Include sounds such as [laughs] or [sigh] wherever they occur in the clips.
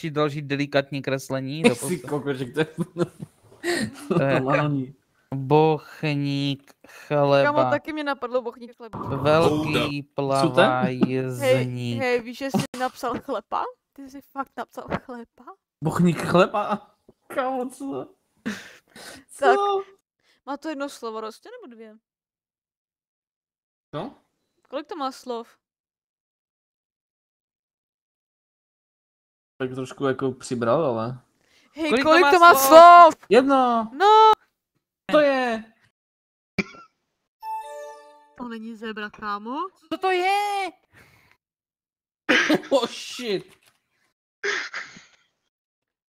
další, další delikatní kreslení. Do Jsi kokoček, to je... [laughs] Bochník chleba. taky mě napadlo bochník chleba. Velký Hej, plavajzník. hej, víš, že jsi napsal chleba? Ty jsi fakt napsal chleba? Bochník chleba? Kámo, co? Tak. Co? Má to jedno slovo prostě nebo dvě? No? Kolik to má slov? Tak trošku jako přibral, ale... Hej, Kolik kolik, to má slov? slov? Jedno! No! To je! To není zebra, kámo. Co to je? [coughs] Oh shit!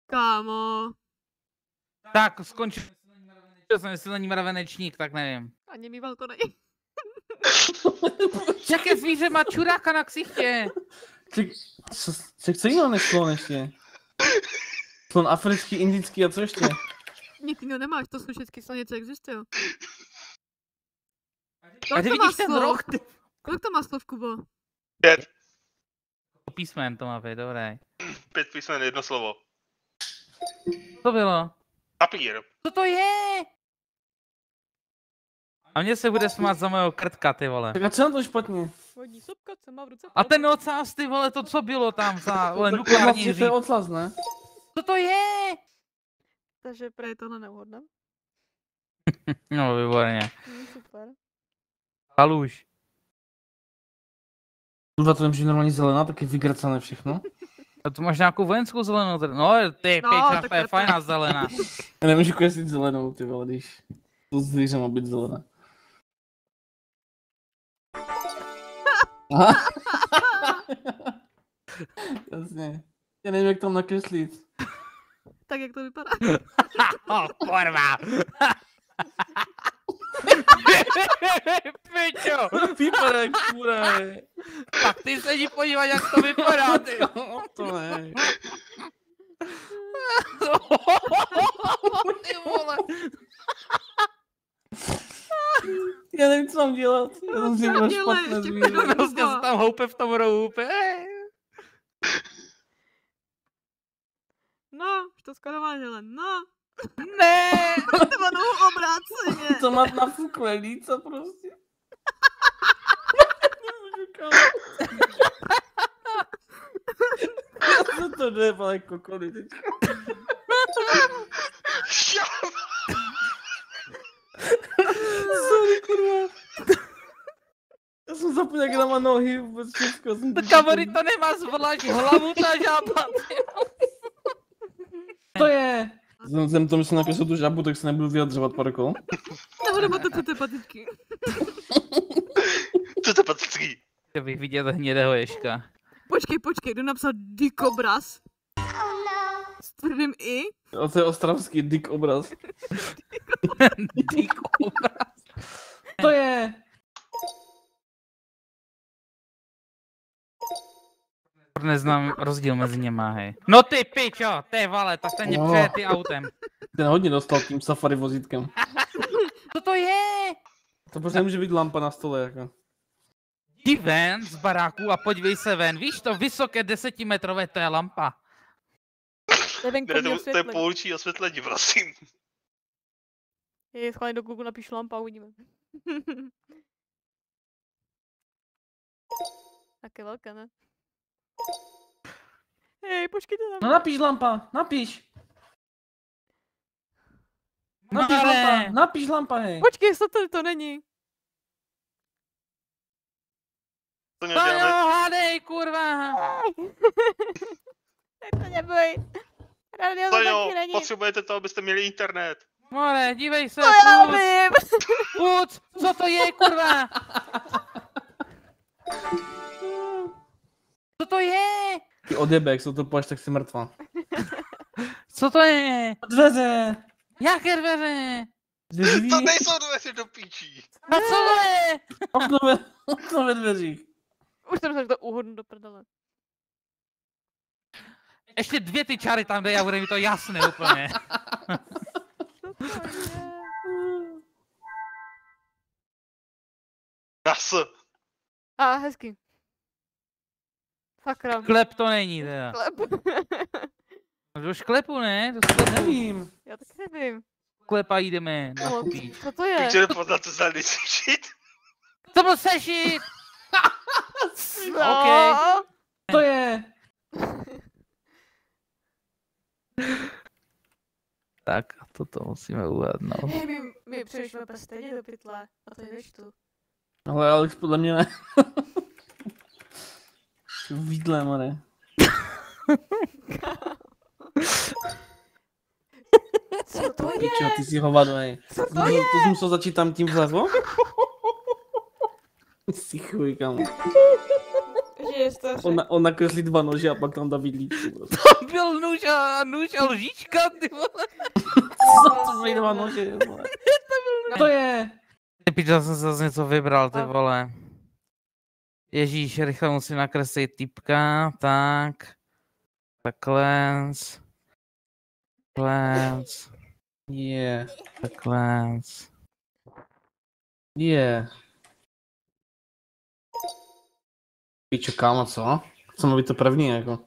Kámo. Tak, skončil jsem, jestli není mravenečník, tak nevím. Ani mýval to není. [laughs] Jaké zvíře má čuráka na ksichtě? [laughs] Ček, co, ček, co jiného než slon ještě? Slon africký, indický a co ještě? Nic jiného nemáš, to jsou všechny slonice existují. A ty Kolik to má vidíš ten roh, ty Kolik to má slov, Kubo? písmen to má být, dobré. Pět písmen, jedno slovo. Co to bylo? Papír. Co to je? A mě se bude smát za mého krtka, ty vole. Tak a co na to špatně? Vodní sopka, co má v ruce? A ten ocás, ty vole, to co bylo tam za vole, nukleární vlastně to je řík. oclas, ne? Co to je? Takže prej tohle neuhodnám. [laughs] No, výborně. Hm, super. Haluš. Kurva, to nemůže normálně zelená, tak je vygracané všechno. [laughs] A to máš nějakou vojenskou zelenou tady. No, ty No, tak to je to- fajná zelená. [laughs] Já nemůžu kreslit zelenou, ty vole, když to zvíře má být zelené. Aha. [laughs] Jasně. Já nevím, jak tam nakreslit. [laughs] Tak jak to vypadá? [laughs] oh, kurva. Pičo, Píperek, kurva. tak ty se jdi podívat, jak to vypadá, ty. to ne. ty vole. Já nevím, co mám dělat. Já jsem si Co byl špatné ještě [laughs] zvíře. Prostě se tam houpe v tom rohu, úplně. No, už to skoro má dělen. No, Ne. [laughs] to má nohu obráceně. Co má nafuklé líca prostě. Nemůžu [laughs] kam. Co to jde, pane kokony, teď. Sorry, kurva. Já jsem zapomněl, jak má nohy, vůbec všechno. Jsem To zapomněl. to nemá zvlášť hlavu ta žába. To je. Jsem, jsem to myslel na tu žabu, tak se nebudu vyjadřovat, parko. Nebo nebo to ty patičky. Co to patří? Chtěl bych vidět hnědého ježka. Počkej, počkej, jdu napsat dikobraz. S tvrdým i. A to je ostravský dick obraz. [laughs] Dík obraz. To je. Neznám rozdíl mezi něma, hej. No ty pičo, ty vole, tak ten mě No. přeje ty autem. Ten hodně dostal tím safari vozítkem. Co to je? To prostě nemůže být lampa na stole, jako. Jdi ven z baráku a podívej se ven. Víš to, vysoké desetimetrové, to je lampa. To je Ne, venkovní to, to je osvětlení. půlčí osvětlení, prosím. Je, schválně do Google napíšu lampa a uvidíme. [laughs] tak je velké, ne? Hej, počkejte tam. No napiš lampa, napiš. Napiš Mare. lampa, napiš lampa, hej. Počkej, co to, to není? To No jo, hádej, kurva. [laughs] Tak to neboj. Radio To to jo, taky není. potřebujete to, abyste měli internet. More, dívej se, To já puc, vím. puc, co to je, kurva? Co to je? Ty odjebe, jak se to poješ, tak jsi mrtvá. Co to je? Dveře! Jaké dveře? Dveří? To nejsou dveře do píčí. A co to je? Okno ve, okno ve dveřích. Už jsem se to uhodnu do prdele. Ještě dvě ty čary tam dej a bude mi to jasné úplně. [laughs] Nas. A, hezky. Sakra. Klep to není teda. Klep. [laughs] Do sklepu, ne? Do sklepu. Nevím. Já taky nevím. Sklepa jdeme No, nakupit. co to je? Píče nepoznat, co se sešit. [laughs] To byl sešit! [laughs] No. OK. To je. Tak, a toto musíme uhádnout. Hej, my, my přešli stejně do pytle. A to je nečtu. Ale Alex podle mě ne. Vídle, more. Co to je? Pičo, ty jsi hovado, hej. Co To, to to, je? to jsi musel začít tam tím vlevo? Jsi chuj, kamo. On, on nakreslí dva nože a pak tam dá vidlíčku. To byl nůž a, nůž a lžička, ty vole. Co [laughs] to jsou dva nože, vole? To je. Ty pičo, jsem se zase něco vybral, ty vole. Ježíš, rychle musím nakreslit typka, tak. Takhle. Takhle. Je. Takhle. Je. Pičo, kámo, co? Co má být to první, jako?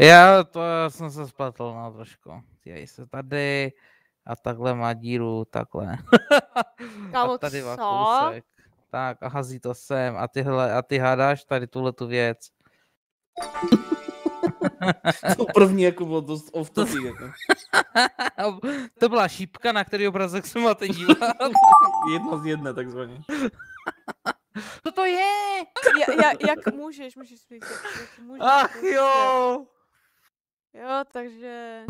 Já to já jsem se spletl na trošku. Děj se tady a takhle má díru, takhle. [laughs] Kámo, a tady má co? kousek. Tak a hazí to sem a tyhle, a ty hádáš tady tuhle tu věc. [laughs] To první jako bylo dost off topic, jako. [laughs] to byla šípka, na který obrazek se máte dívat. Jedna z jedné, takzvaně. Co to je? Ja, ja, jak můžeš, můžeš říct. Ach jo. Jo, takže...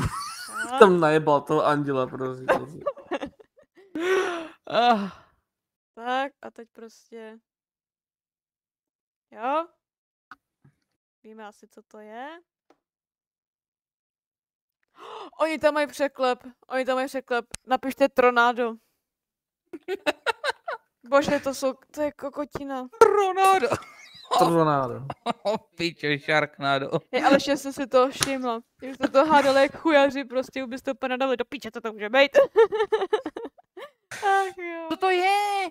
Tam najebal toho anděla, prosím. prosím. [laughs] Ah, Tak a teď prostě... Jo? Víme asi, co to je. [gasps] Oni tam mají překlep. Oni tam mají překlep. Napište tornádo. [laughs] Bože, to jsou, to je kokotina. Ronaldo. [laughs] Tornádo. [laughs] Pičo, Sharknado. Hej, ale ještě jsem si to všimla. Kdybyste to hádali jak chujaři, prostě byste úplně nadali do píče, co to může být. [laughs] Ach jo. Co to je?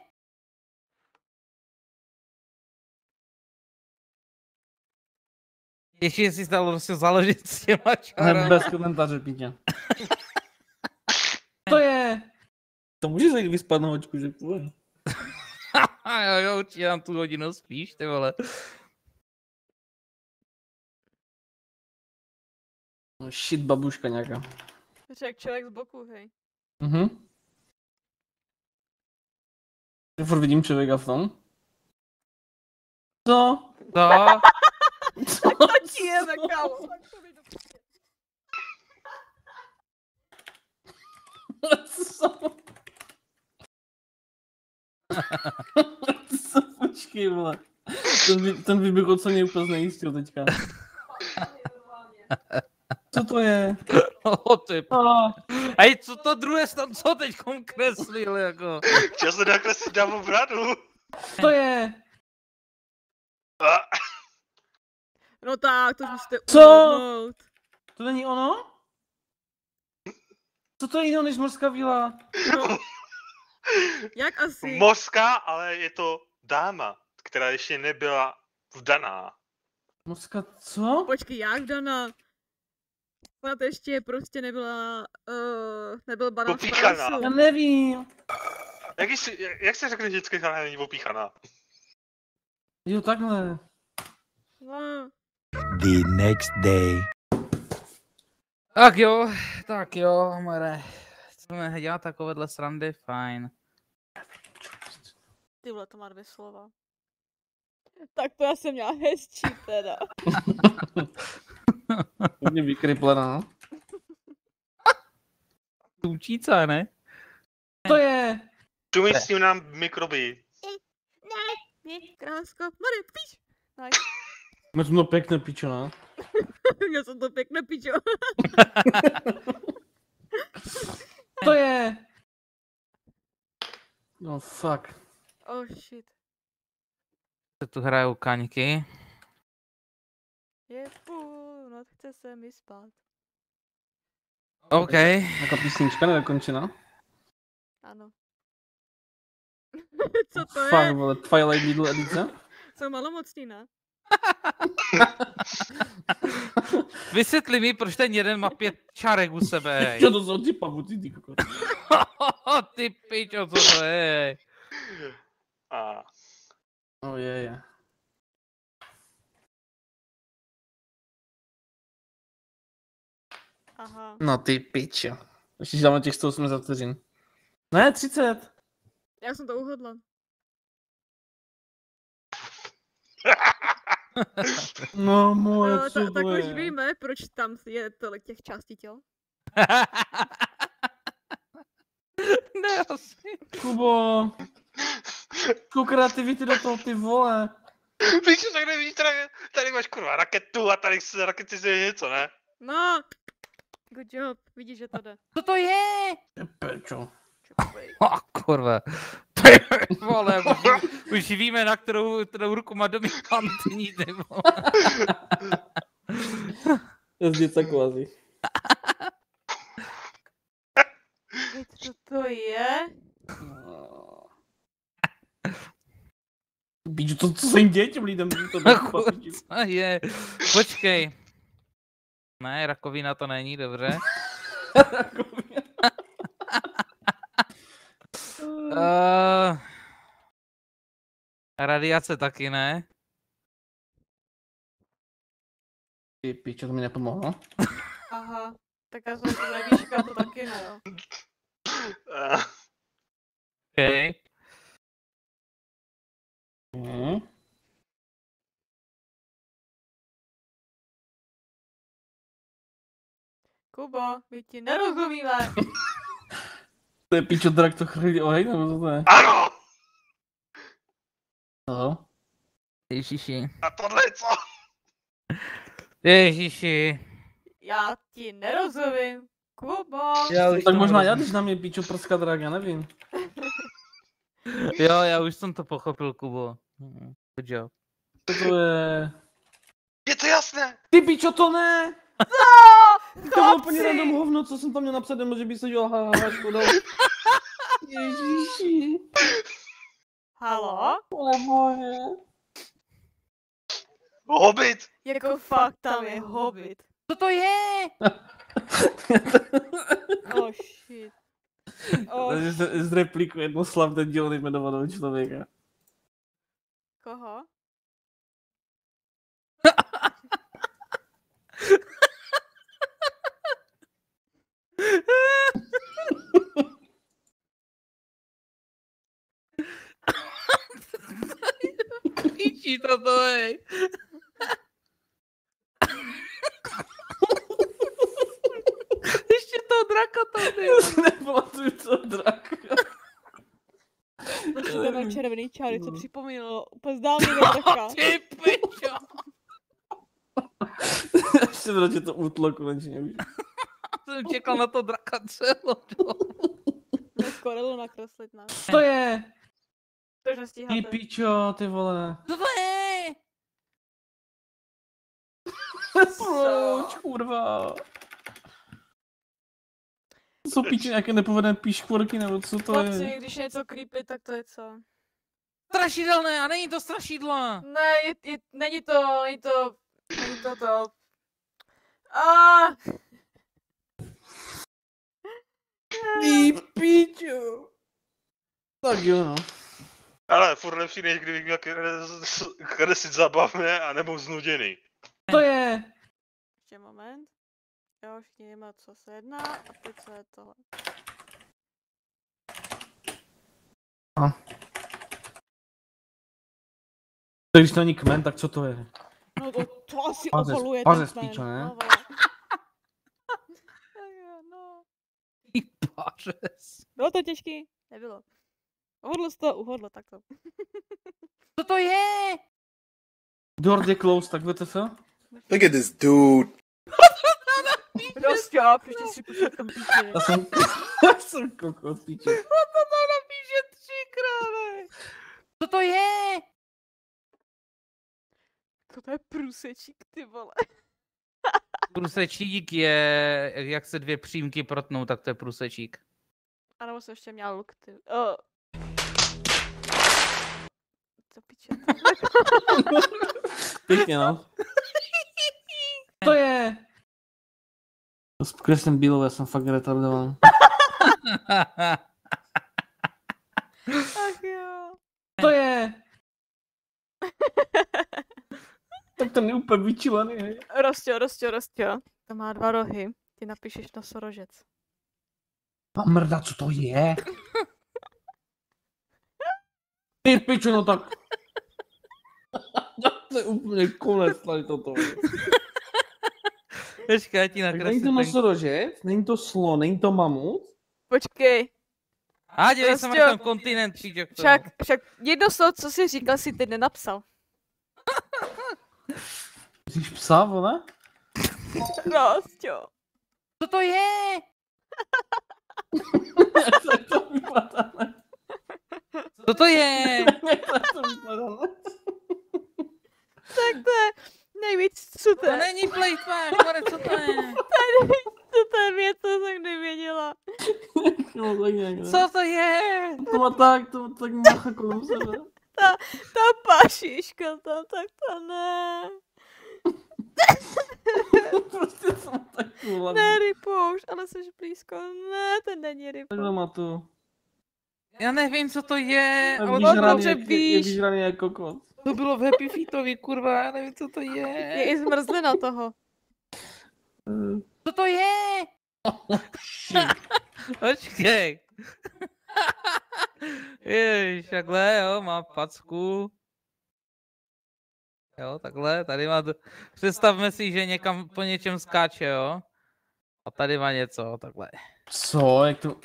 Ještě si stalo prostě založit s těma Ne, čárama. bez komentáře, Pítě. To je. To může zajít vyspat na hoďku, že půjde. Jo, jo, určitě nám tu hodinu spíš, ty vole. No shit, babuška nějaká. Řek člověk z boku, hej. Mhm. Já furt vidím člověka v tom. Co? Co? [laughs] Tak to ti je, tak kámo. [laughs] Co? Co? Počkej, vole. Ten, ten výběh oceně úplně znejistil teďka. Co to je? [laughs] o, ty. A, Hej, co to druhé tam, co teď kreslil, jako? Chtěl jsem nakreslit dámu bradu. to je? A, No tak, to musíte Co? uhodnout. To není ono? Co to je jiného než morská vila? No, [laughs] jak asi? Moska, ale je to dáma, která ještě nebyla vdaná. Morská co? Počkej, jak Dana? Snad ještě prostě nebyla, uh, nebyl banán v Popíchaná. prasu. Já nevím. Jak, jsi, jak se řekne vždycky, že není opíchaná? Jo, takhle. No, The next day. Tak jo, tak jo, more. Chceme dělat takovéhle srandy, fajn. ty vole, to má dvě slova. Tak to já jsem měla hezčí teda. Hodně vykryplená. Tučíca, ne? To je? Čumí s ním nám mikroby. Ne, krásko, Mare, píš. Nice. Máš no pěkné pičo, no. [laughs] Já jsem to pěkně pičo. [laughs] To je? No fuck. Oh shit. Se tu hrajou kaňky. Je půlnoc, chce se mi spát. OK. Jako písnička nedokončená. Ano. [laughs] Co to Fuck, je? vole, Twilight Middle edice. Jsou malomocní, ne? [laughs] [laughs] Vysvětli mi, proč ten jeden má pět čárek u sebe. [laughs] Čo to jsou ty pavuci, ty kokot? [laughs] ty pičo, co to je? A Oh, je, je. Aha. No ty pičo. Ještě si dáme těch 180 vteřin. Ne, 30. Já jsem to uhodla. No moje, No, co ta, to tak už je? víme, proč tam je tolik těch částí těla. [laughs] ne, asi. Kubo. Ku kreativity do toho, ty vole. víš, že tak nevíš, tady, tady máš kurva raketu a tady se rakety se něco, ne? No! Good job, vidíš, že to jde. Co to je? Pečo. Oh, [laughs] kurva. [laughs] Vole, už, už víme, na kterou, kterou ruku má dominantní, ty vole. Jezdit se kvazi. Co to je? Píčo, to co svým dětem lidem to [laughs] Co je? Počkej. Ne, rakovina to není, dobře. [laughs] Uh, radiace taky ne. Ty pičo, to mi nepomohlo. Aha. Tak já jsem to nevíška, to taky ne, Okay. Mhm. Kubo, my ti nerozumíme. [laughs] To je pičo drak, to chrlí oheň, nebo co to je? ano! No. Ježiši. A tohle je co? Ježiši. Já ti nerozumím. Kubo. Já už Tak možná já, když na mě pičo prská drak, já nevím. Jo, já už jsem to pochopil, Kubo. Good job. Co to je? Je to jasné! Ty pičo, to ne! No! To bylo úplně random hovno, co jsem tam měl napsat, nebo že by se dělal haha, škoda. Ježíši. Halo? Ale bože. Hobbit! Jako fakt tam je hobbit. Co to je? [laughs] Oh shit. [laughs] Oh, Takže se zreplikuje jedno slavné dílo nejmenovaného člověka. koho? Píči to to je. Ještě toho draka tady. Já si nepamatuju, co drak. Ten červený čáry, co připomínalo úplně zdálně draka. [laughs] Ty pičo. Ještě vratě to utlo konečně už. Jsem čekal na to draka celou dobu. Korelu nakreslit na. To je! To už Ty pičo, ty vole. Co to je? Proč, kurva? Jsou piči nějaké nepovedené píškvorky, nebo co to Chlapci, je? když je něco creepy, tak to je co? Strašidelné a není to strašidlo. Ne, je, je, není to, není to, není to to. A Ty pičo. Tak jo, no. Ale furt lepší, než kdybych měl kres- kreslit zabavné a nebo znuděný. To je! Ještě moment. Jo, všichni víme, co se jedná a teď co je tohle. To když to není kmen, tak co to je? No to, to asi Pařez- oholuje pařez, ten kmen. píčo, ne? No, no. Ty pařez. Bylo to těžký? Nebylo. Uhodl jsi to, uhodl, tak to. Co to je? Door je close, tak WTF? Look at this dude. Prostě, a prostě si počkat tam. Já jsem, [laughs] já jsem kokot, piči. To to napíše třikrát. Co to je? To je průsečík, ty vole. Průsečík je, jak se dvě přímky protnou, tak to je průsečík. A nebo jsem ještě měl luk, ty. Oh. Co piče? [laughs] Pěkně, no. To je! To s kreslem bílou, já jsem fakt retardovaný. Ach jo. To je! [laughs] tak to je úplně vyčilený, hej. Rostio, Rostio, Rostio. To má dva rohy. Ty napíšeš nosorožec. A mrda, co to je? [laughs] Ty pičo, no tak... [laughs] to je úplně konec tady toto. [laughs] Počkej, já ti Tak není to nakreslím. nosorožec, není to slon, není to mamut. Počkej, A dívej se, Prostě- tam kontinent, tomu. však, však jedno z toho, co jsi říkal, si teď nenapsal. [laughs] Jsi psa, vole? Rostio. Co to je? Jak to vypadá, ne? Co to je? To? Tak to je nejvíc, co to To je. není plejtvák, more, co to je? Co to je věc, co jsem nevěděla. No, tak nějak, ne? Co to je? To má tak, to má tak macha kolem sebe. Ta pašiška tam, tak to ne. prostě to má tak. Ne, rypouš, ale jsi blízko. Ne, ten není rypouš. Takhle má tu. Já nevím, co to je, A ale to, dobře je- víš. jak žraný jak kokot. to bylo v Happy Feetovi, kurva, já nevím, co to Je je. i zmrzlina toho. Eh, Co to je? [laughs] Počkej. Ježiš, takhle, jo, má packu. Jo, takhle, tady má, d- představme si, že někam po něčem skáče, jo. A tady má něco, takhle. Co, jak to...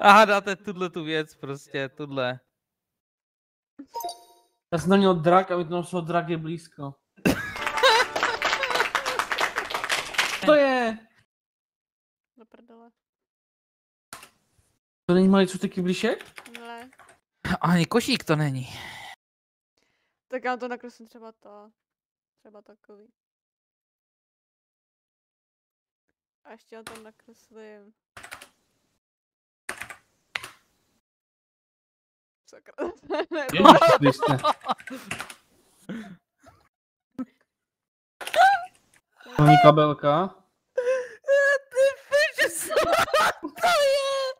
Aha, dáte tuhle tu věc, prostě, tuhle. Já jsem tam měl drak a mi to nosilo drak je blízko. to je? Do prdele. To není malý cuteký blíšek? Ne. Ani košík to není. Tak já to nakreslím třeba to. Třeba takový. A ještě já tam nakreslím. Sakra. [laughs] není kabelka. Ty piče, co to je?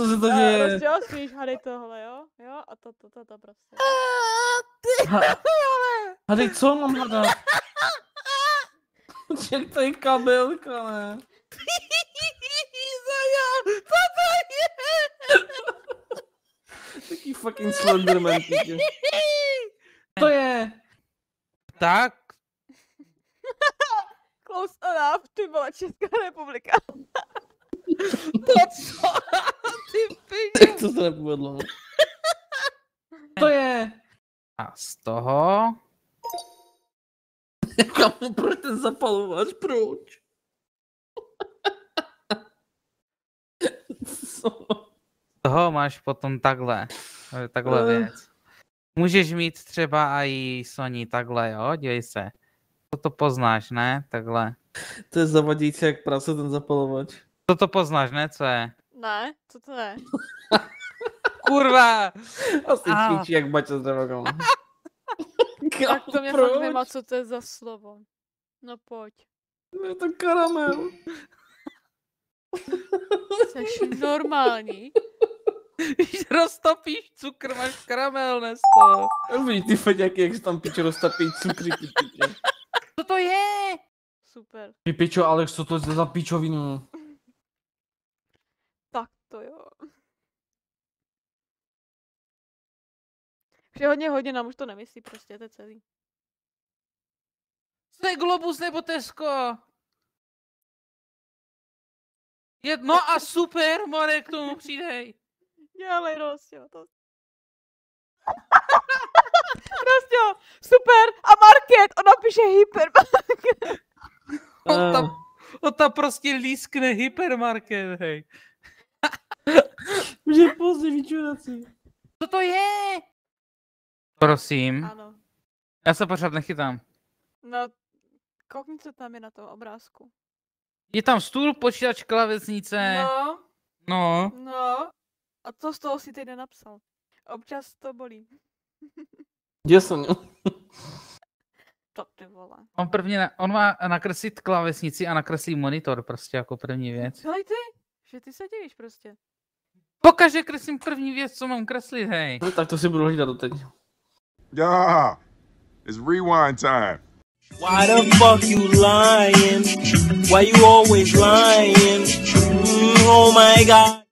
Co se to děje? prostě jo, spíš hadej tohle, jo? Jo, a to, to, to, to prostě. Ty Ha- vole. A teď co mám hledat? [laughs] Jak to je kabelka, ne? [laughs] Zajo, co to je? Taký fucking Slenderman. To je? Tak, Close enough, ty vole, Česká republika. to co? Ty piče. Jak to se nepovedlo? To je? A z toho? Kamu, proč ten zapalovač, proč? Co? Z toho máš potom takhle. Takhle Eh. věc. Můžeš mít třeba i Sony takhle, jo? Dívej se. To to poznáš, ne? Takhle. To je zavadějící jak prase ten zapalovač. To to poznáš, ne? Co je? Ne, co to je? [laughs] Kurva! Asi A. píči jak baťa drevokam. [laughs] Tak to mě fakt nemá, co to je za slovo. No pojď. Je to karamel. Jsi normální. Když roztopíš cukr, máš karamel, nesto. Vidíš ty feďaky, jak se tam piče roztapí cukry, ty piče. Co to je? Super. Ty pičo, Alex, co to je za pičovinu? Tak to jo. Už je hodně hodně, nám už to nemyslí prostě, to je celý. To je Globus nebo Tesco? No a super, more, k tomu přidej. Dělej, Rostio, to... [laughs] Rostio, super, a Market, ona píše hypermarket. [laughs] On Eh, tam, on tam prostě lískne hypermarket, hej. Už je pozdě, vyčurací. Co to je? Prosím, Ano. já se pořád nechytám. No, koukni, co tam je na tom obrázku. Je tam stůl, počítač, klavesnice. No, No. no. A co z toho si teď nenapsal? Občas to bolí. [laughs] Děsně. [laughs] To ty vole. On první, na, on má nakreslit klávesnici a nakreslí monitor prostě jako první věc. Hele ty, že ty se divíš prostě. Pokaždé kreslím první věc, co mám kreslit, hej. No, tak to si budu hlídat doteď. Yeah, it's rewind time. Why the fuck you lying? Why you always lying? Mm, oh my god.